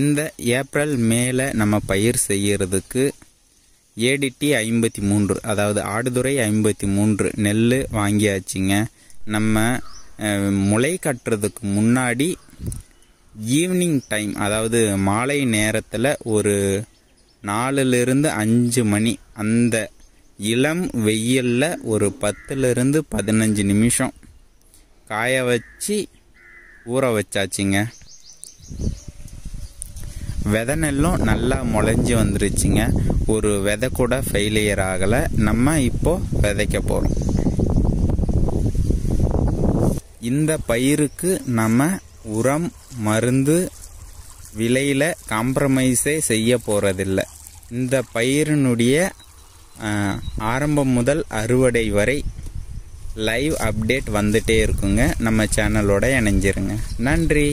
இந்த ஏப்ரல் மேல நம்ம பயிர் செய்கிறதுக்கு ஏடிடி ஐம்பத்தி மூன்று அதாவது ஆடுதுறை ஐம்பத்தி மூன்று நெல் வாங்கியாச்சுங்க. நம்ம முளை கட்டுறதுக்கு முன்னாடி ஈவினிங் டைம் அதாவது மாலை நேரத்தில் ஒரு நாலுலேருந்து அஞ்சு மணி அந்த இளம் வெயிலில் ஒரு பத்துலேருந்து பதினஞ்சு நிமிஷம் காய வச்சு ஊற வச்சாச்சுங்க. விதை நெல்லும் நல்லா முளைஞ்சி வந்துருச்சுங்க. ஒரு விதை கூட ஃபெயிலியர் ஆகலை. நம்ம இப்போது விதைக்க போகிறோம் இந்த பயிருக்கு நம்ம உரம் மருந்து விலையில் காம்ப்ரமைஸே செய்ய போகிறதில்ல இந்த பயிரினுடைய ஆரம்பம் முதல் அறுவடை வரை லைவ் அப்டேட் வந்துட்டே இருக்குங்க. நம்ம சேனலோட இணைஞ்சிருங்க. நன்றி.